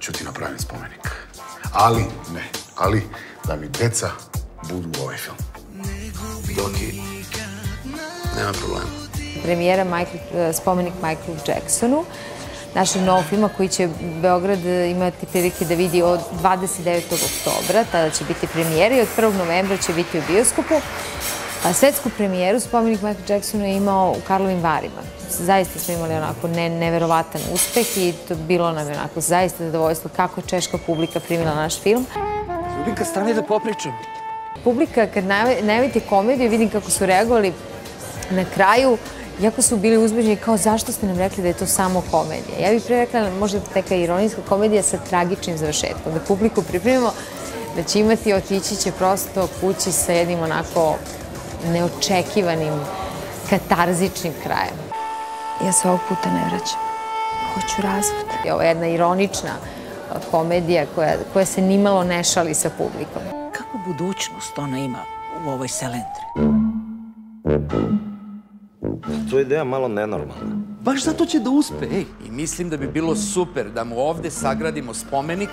ću ti napraviti spomenik. Ali, ne, ali da mi deca budu u ovaj film. Doki, nema problema. Premijera Michael, spomenik Michaelu Jacksonu, našeg novog filma koji će Beograd imati prilike da vidi od 29. oktobra, tada će biti premijera i od 1. novembra će biti u bioskopu. Svetsku premijeru spomenik Michael Jacksonu je imao u Karlovim Varima. Zaista smo imali onako ne, neverovatan uspeh i to bilo nam je onako zaista zadovoljstvo kako je češka publika primila naš film. Ljubinka, stani da popričam. Publika, kad najavite komediju, vidim kako su reagovali na kraju, jako su bili uzbežni kao zašto ste nam rekli da je to samo komedija. Ja bih pre rekla možda neka ironijska komedija sa tragičnim završetkom, da publiku pripremimo da će imati, otići će prosto kući sa jednim onako neočekivanim, katarzičnim krajem. Ja se ovog puta ne vraćam. Hoću razvod. Ovo je jedna ironična komedija koja, koja se nimalo ne šali sa publikom. Kakvu budućnost ona ima u ovoj selendri? To je ideja malo nenormalna. Baš zato će da uspe, ej. I mislim da bi bilo super da mu ovde sagradimo spomenik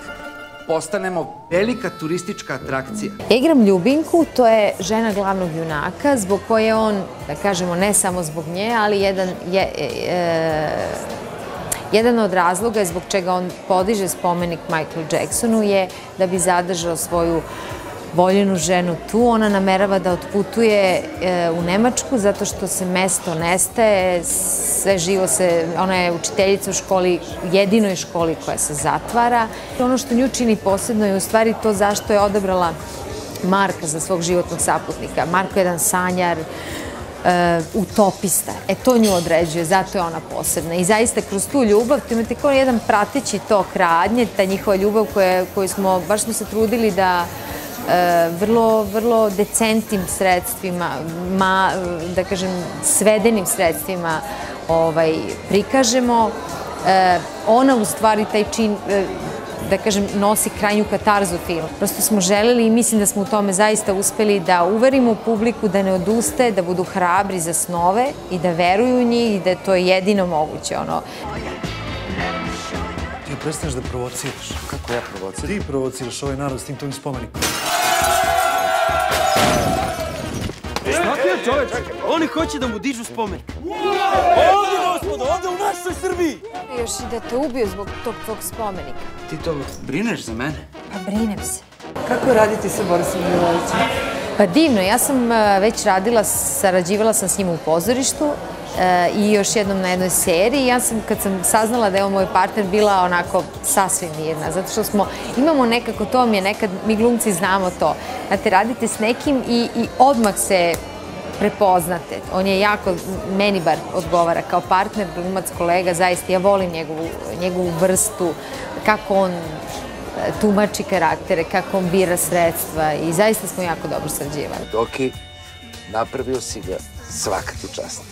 postanemo velika turistička atrakcija. Ja igram Ljubinku, to je žena glavnog junaka, zbog koje on, da kažemo, ne samo zbog nje, ali jedan je... E, jedan od razloga zbog čega on podiže spomenik Michael Jacksonu je da bi zadržao svoju voljenu ženu tu. Ona namerava da otputuje e, u Nemačku zato što se mesto nestaje, sve živo se, ona je učiteljica u školi, jedinoj školi koja se zatvara. Ono što nju čini posebno je u stvari to zašto je odabrala Marka za svog životnog saputnika. Marko je jedan sanjar, uh, utopista. E, to nju određuje, zato je ona posebna. I zaista, kroz tu ljubav, tu imate kao jedan prateći tok radnje, ta njihova ljubav koje, koju smo, baš smo se trudili da E, vrlo, vrlo decentnim sredstvima, ma, da kažem, svedenim sredstvima ovaj, prikažemo. E, ona u stvari taj čin e, da kažem, nosi krajnju katarzu film. Prosto smo želeli i mislim da smo u tome zaista uspeli da uverimo publiku da ne odustaje, da budu hrabri za snove i da veruju u njih i da je to jedino moguće. Ono. Ti prestaneš da provociraš. Kako ja provociram? Ti provociraš ovaj narod s tim tvojim spomenikom. Snatio čoveč, oni hoće da mu dižu spomenik. Ovdje, gospodo, ovdje u našoj Srbiji. Još i da te ubiju zbog tog tvog spomenika. Ti to brineš za mene? Pa brinem se. Kako raditi sa Borisom Milovićem? Pa divno, ja sam e, već radila, sarađivala sam s njim u pozorištu i još jednom na jednoj seriji. Ja sam, kad sam saznala da je on moj partner, bila onako sasvim mirna, zato što smo, imamo nekako, to mi je nekad, mi glumci znamo to. Znate, radite s nekim i, i odmah se prepoznate. On je jako, meni bar odgovara, kao partner, glumac, kolega, zaista ja volim njegovu, njegovu vrstu, kako on e, tumači karaktere, kako on bira sredstva i zaista smo jako dobro sređivali. Doki, napravio si ga svaka ti čast.